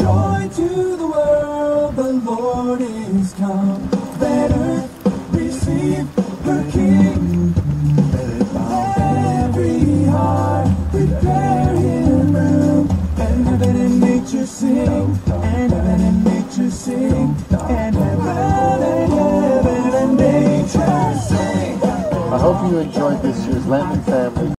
Joy to the world, the Lord is come. Better and heaven and heaven. I hope you enjoyed this year's Lenten family.